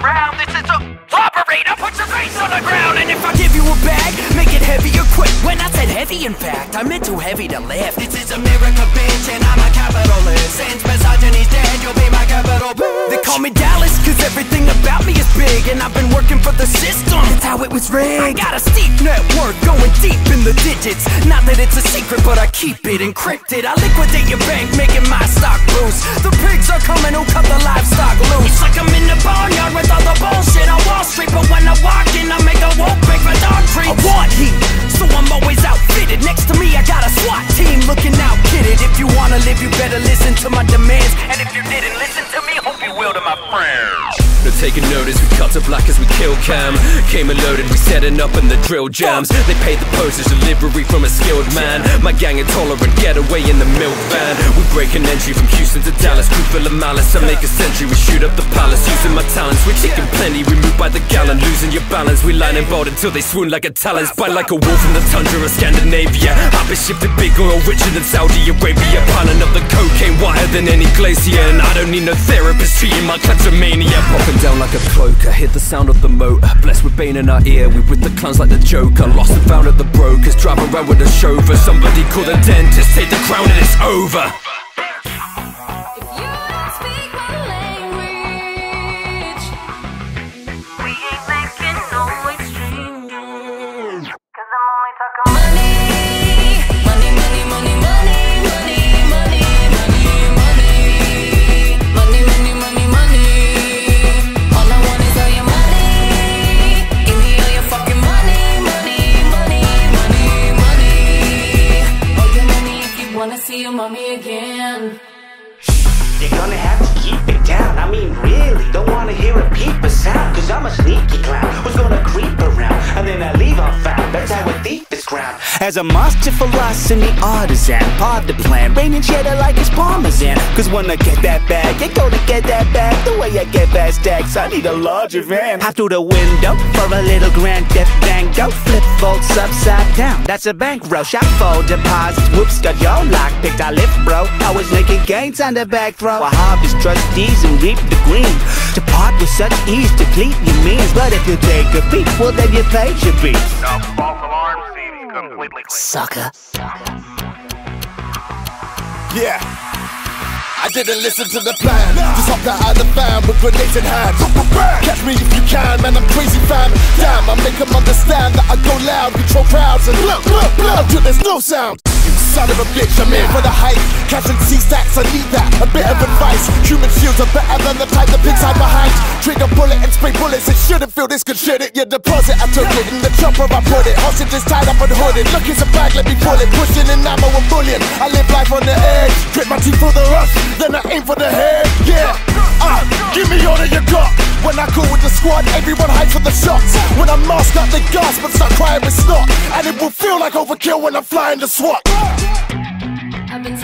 around. This is a operator, put your face on the ground. And if I give you a bag, make it heavier quick. When I said heavy, in fact, I meant too heavy to lift. This is America, bitch, and I'm a capitalist. Call me Dallas, cause everything about me is big. And I've been working for the system, that's how it was rigged. I got a steep network going deep in the digits. Not that it's a secret, but I keep it encrypted. I liquidate your bank, making my stock boost. The pigs are coming who cut the livestock loose. It's like I'm in the barnyard with all the bullshit on Wall Street. But when I walk in, I make a woke break for dog treats. I want heat, so I'm always outfitted. Next to me, I got a SWAT team looking out kitted. If you wanna live, you better listen to my demands. And if you didn't listen to me, taking notice, we cut to black as we kill cam. Came loaded, we setting up in the drill jams. They paid the postage delivery from a skilled man. My gang intolerant, get away in the milk van. We break an entry from Houston to Dallas Crew full of malice, I make a century We shoot up the palace, using my talents. We're taking plenty, we move by the gallon Losing your balance, we line and bold until they swoon like a talons. Bite like a wolf in the tundra of Scandinavia. I've been shifted big oil, richer than Saudi Arabia. Piling up the cocaine, whiter than any glacier. And I don't need no therapist treating my kleptomania Popping down like a cloak, I hear the sound of the motor. Blessed with Bain in our ear, we with the clowns like the Joker. Lost and found at the brokers, driving around with a chauffeur. Somebody call the dentist, take the crown and it's over you mommy again. You're gonna have to keep it down. I mean, really, don't wanna hear a peep a sound. Cause I'm a sneaky clown As a master philosophy artisan, part of the plan, raining cheddar like it's parmesan. Cause when I get that bag, you go to get that bag. The way I get that stacks, I need a larger van. Hop through the window for a little grand theft dango. Flip folds upside down. That's a bankroll. Shop for deposits. Whoops, got your lock picked. I lift, bro. I was making gains on the back throw. I harvest trustees and reap the green. To part with such ease, deplete your means. But if you take a peek, well, then you pay your beats. Completely clear. Sucker. Yeah. I didn't listen to the plan. Just hopped out of the van with grenades in hand. Catch me if you can, man. I'm crazy, fam. Damn, I make 'em understand that I go loud, control crowds, and look, look, look until there's no sound. Son of a bitch, I'm in for the hype. Cash and C stacks, I need that. A bit of advice. Human shields are better than the type that pigs hide behind. Trigger bullet and spray bullets. It shouldn't feel this good, should it? Your deposit, I took it. In the chopper, I put it. Hostages tied up and hooded. Look, it's a bag, let me pull it. Pushing in ammo and bullion. I live life on the edge. Grip my teeth for the rush, then I aim for the head. Yeah. Ah, give me all that you got. When I go with the squad, everyone hides for the shots. When I mask up, they gasp and start crying with snot. And it will feel like overkill when I'm flying the SWAT. I've been